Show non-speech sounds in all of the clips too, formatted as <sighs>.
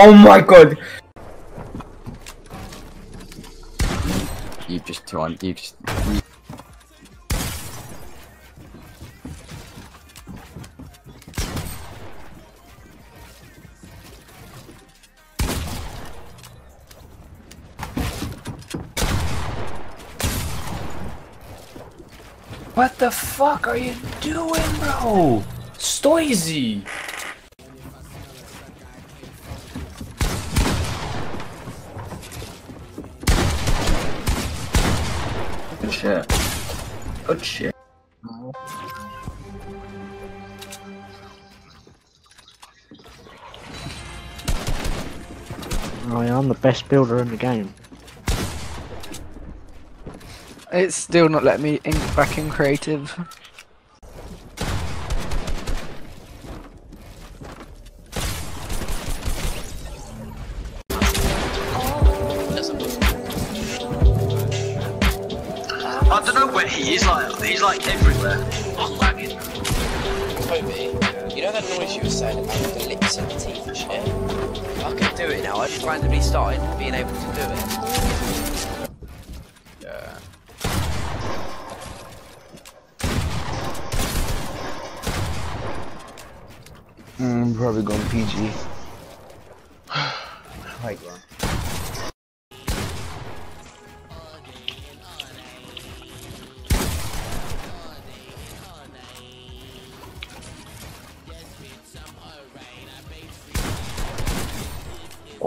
Oh my god! You just turned. You just. What the fuck are you doing, bro? Stoizy! Good shit. Good shit. I am the best builder in the game. It's still not letting me in back in creative. I don't know where he is, like, he's like everywhere. Toby, you know that noise you were saying about the lips and the teeth and shit? I can do it now. I just randomly started being able to do it. Yeah. Mm, probably going PG. <sighs> like,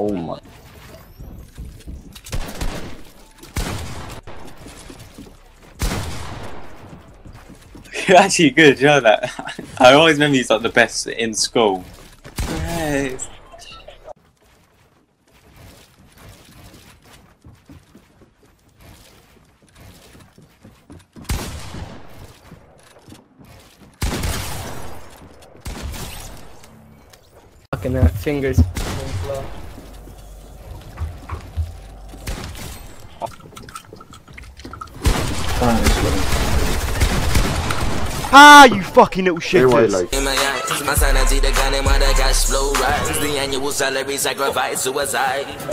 Oh my. <laughs> You're actually good, you know that? <laughs> I always remember he's like the best in school. Yes. Fucking uh, fingers. Ah, you fucking little shitters! In my eyes, my sanity, the gun and my the cash flow rise. The annual salary sacrifice suicide. I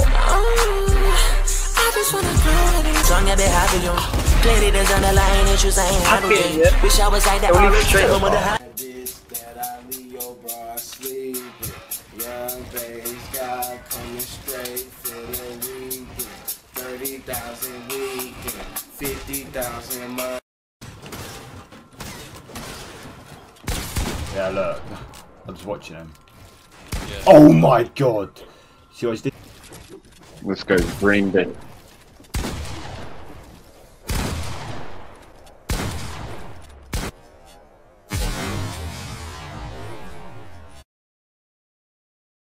just wanna go Strong at the happy you. Clearly there's underlying issues I ain't handling. Wish I was like that orange straight over the high. Young bass guy 50,000 month. Yeah, look. I'm just watching him. Oh my god! See what he's doing? let's go green bin.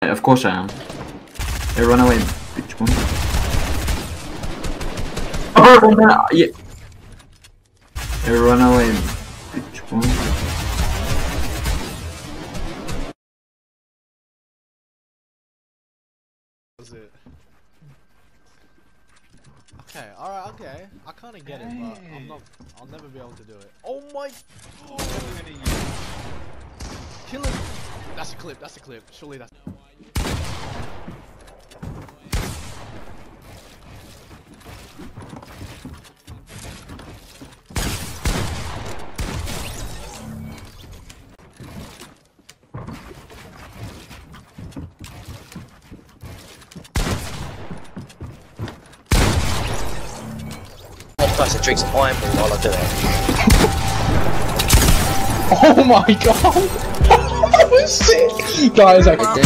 Of course I am. Hey, run away, bitch one. Oh, no, yeah. Hey, run away. Was it? Okay, alright, okay. I kinda get it, but I'm not I'll never be able to do it. Oh my Kill him! That's a clip, that's a clip. Surely that's One person drinks an iron ball while I do it. <laughs> Oh my god! that was sick! Guys, I could